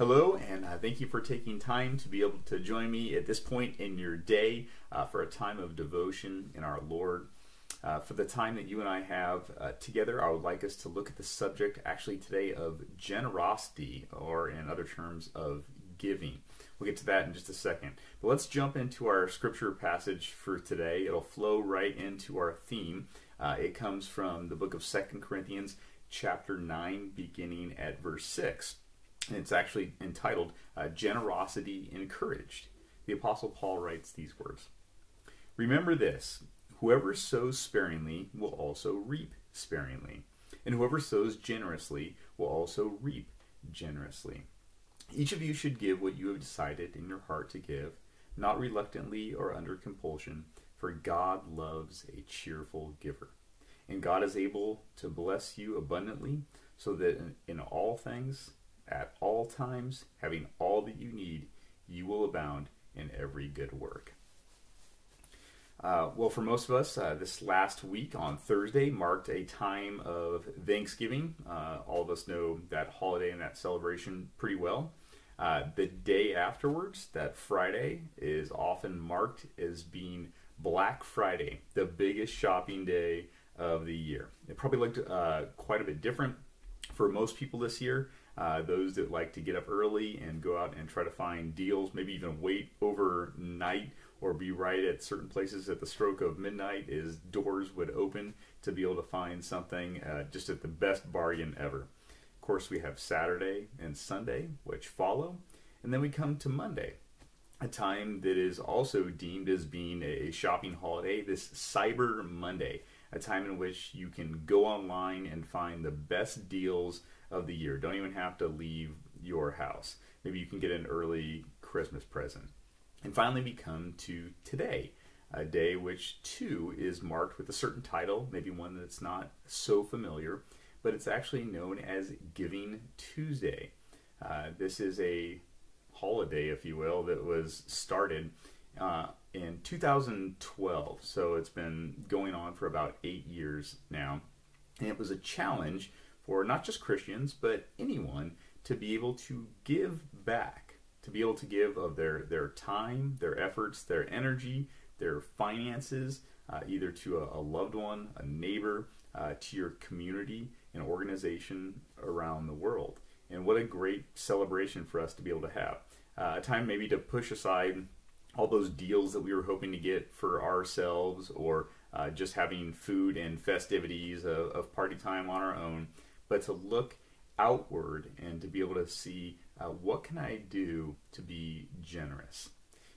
Hello, and uh, thank you for taking time to be able to join me at this point in your day uh, for a time of devotion in our Lord. Uh, for the time that you and I have uh, together, I would like us to look at the subject actually today of generosity, or in other terms, of giving. We'll get to that in just a second. But let's jump into our scripture passage for today. It'll flow right into our theme. Uh, it comes from the book of Second Corinthians, chapter 9, beginning at verse 6. It's actually entitled uh, Generosity Encouraged. The Apostle Paul writes these words Remember this whoever sows sparingly will also reap sparingly, and whoever sows generously will also reap generously. Each of you should give what you have decided in your heart to give, not reluctantly or under compulsion, for God loves a cheerful giver. And God is able to bless you abundantly, so that in, in all things, at all times, having all that you need, you will abound in every good work. Uh, well, for most of us, uh, this last week on Thursday marked a time of Thanksgiving. Uh, all of us know that holiday and that celebration pretty well. Uh, the day afterwards, that Friday, is often marked as being Black Friday, the biggest shopping day of the year. It probably looked uh, quite a bit different for most people this year. Uh, those that like to get up early and go out and try to find deals, maybe even wait overnight or be right at certain places at the stroke of midnight, is doors would open to be able to find something uh, just at the best bargain ever. Of course, we have Saturday and Sunday, which follow, and then we come to Monday, a time that is also deemed as being a shopping holiday, this Cyber Monday, a time in which you can go online and find the best deals of the year. Don't even have to leave your house. Maybe you can get an early Christmas present. And finally, we come to today, a day which too is marked with a certain title, maybe one that's not so familiar, but it's actually known as Giving Tuesday. Uh, this is a holiday, if you will, that was started uh, in 2012. So it's been going on for about eight years now. And it was a challenge for not just Christians, but anyone to be able to give back, to be able to give of their, their time, their efforts, their energy, their finances, uh, either to a, a, loved one, a neighbor, uh, to your community, an organization around the world. And what a great celebration for us to be able to have. Uh, a time maybe to push aside all those deals that we were hoping to get for ourselves or uh, just having food and festivities of, of party time on our own but to look outward and to be able to see uh, what can I do to be generous.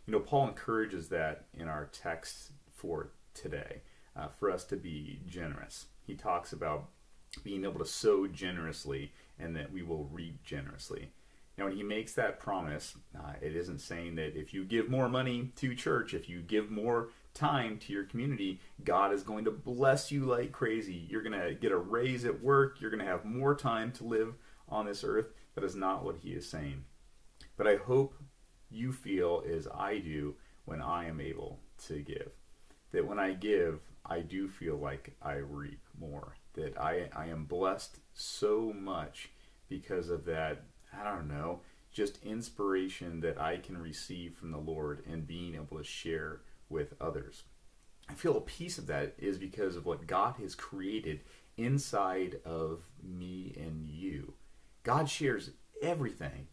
You know, Paul encourages that in our text for today, uh, for us to be generous. He talks about being able to sow generously and that we will reap generously. Now, when he makes that promise, uh, it isn't saying that if you give more money to church, if you give more time to your community, God is going to bless you like crazy. You're going to get a raise at work. You're going to have more time to live on this earth. That is not what he is saying. But I hope you feel as I do when I am able to give. That when I give, I do feel like I reap more. That I, I am blessed so much because of that, I don't know, just inspiration that I can receive from the Lord and being able to share with others. I feel a piece of that is because of what God has created inside of me and you. God shares everything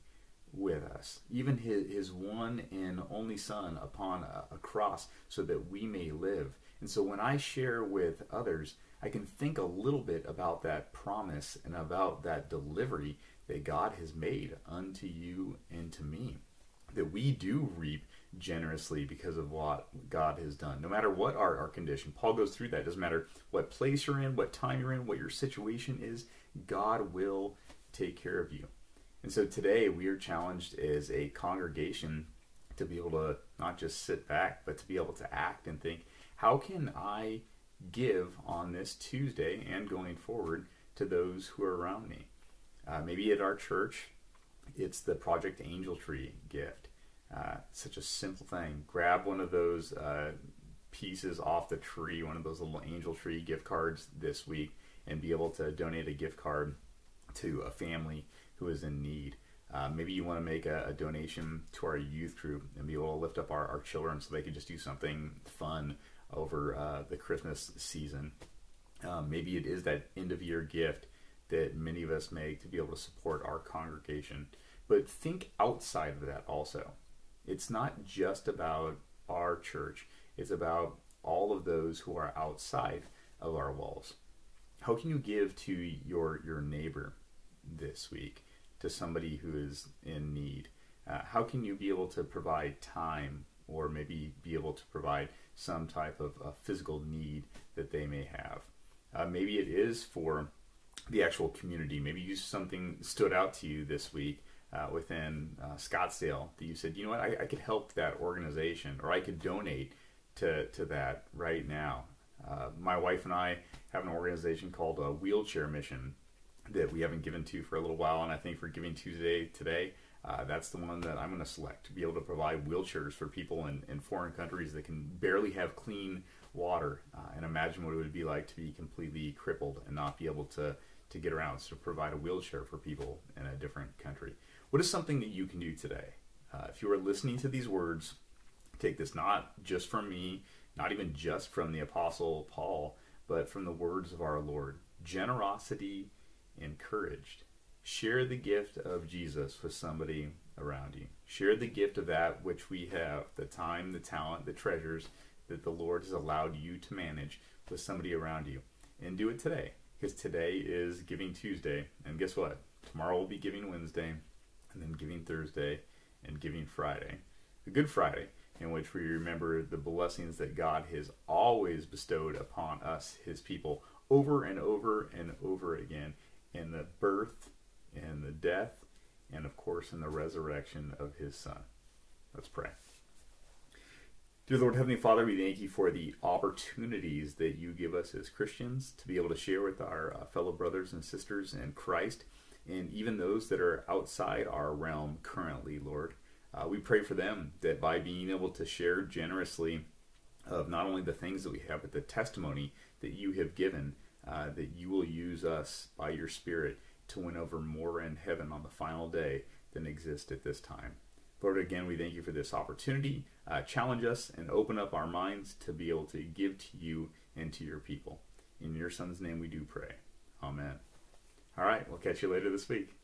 with us, even his, his one and only Son upon a, a cross, so that we may live. And so when I share with others, I can think a little bit about that promise and about that delivery that God has made unto you and to me. That we do reap generously because of what God has done. No matter what our, our condition, Paul goes through that. It doesn't matter what place you're in, what time you're in, what your situation is, God will take care of you. And so today we are challenged as a congregation to be able to not just sit back, but to be able to act and think, how can I give on this Tuesday and going forward to those who are around me? Uh, maybe at our church, it's the Project Angel Tree gift. Uh, such a simple thing. Grab one of those uh, pieces off the tree, one of those little angel tree gift cards this week, and be able to donate a gift card to a family who is in need. Uh, maybe you want to make a, a, donation to our youth group and be able to lift up our, our children so they can just do something fun over uh, the Christmas season. Um, maybe it is that end of year gift that many of us make to be able to support our congregation. But think outside of that also. It's not just about our church, it's about all of those who are outside of our walls. How can you give to your, your neighbor this week, to somebody who is in need? Uh, how can you be able to provide time or maybe be able to provide some type of uh, physical need that they may have? Uh, maybe it is for the actual community. Maybe you something stood out to you this week uh, within uh, Scottsdale that you said, you know what, I, I, could help that organization or I could donate to, to that right now. Uh, my wife and I have an organization called a Wheelchair Mission that we haven't given to for a little while, and I think for Giving Tuesday today, uh, that's the one that I'm going to select to be able to provide wheelchairs for people in, in foreign countries that can barely have clean water. Uh, and imagine what it would be like to be completely crippled and not be able to, to get around. So, provide a wheelchair for people in a different country. What is something that you can do today? Uh, if you are listening to these words, take this not just from me, not even just from the Apostle Paul, but from the words of our Lord. Generosity encouraged. Share the gift of Jesus with somebody around you. Share the gift of that which we have the time, the talent, the treasures that the Lord has allowed you to manage with somebody around you. And do it today, because today is Giving Tuesday. And guess what? Tomorrow will be Giving Wednesday, and then Giving Thursday, and Giving Friday. A Good Friday, in which we remember the blessings that God has always bestowed upon us, His people, over and over and over again in the birth and the death, and of course in the resurrection of his Son. Let's pray. Dear Lord Heavenly Father, we thank you for the opportunities that you give us as Christians to be able to share with our uh, fellow brothers and sisters in Christ, and even those that are outside our realm currently, Lord. Uh, we pray for them that by being able to share generously of not only the things that we have, but the testimony that you have given, uh, that you will use us by your Spirit to win over more in heaven on the final day than exist at this time. Lord, again, we thank you for this opportunity. Uh, challenge us and open up our minds to be able to give to you and to your people. In your Son's name we do pray. Amen. All right, we'll catch you later this week.